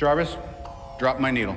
Jarvis, drop my needle.